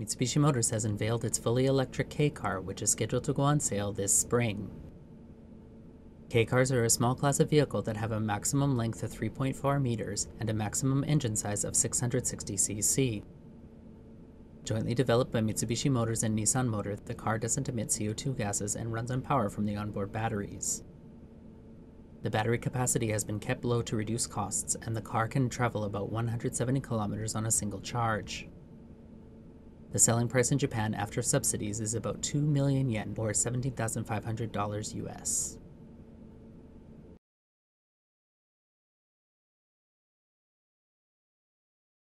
Mitsubishi Motors has unveiled its fully electric kei car, which is scheduled to go on sale this spring. kei cars are a small class of vehicle that have a maximum length of 3.4 meters and a maximum engine size of 660 cc. Jointly developed by Mitsubishi Motors and Nissan Motor, the car doesn't emit CO2 gases and runs on power from the onboard batteries. The battery capacity has been kept low to reduce costs, and the car can travel about 170 kilometers on a single charge. The selling price in Japan after subsidies is about 2 million yen or $17,500 US.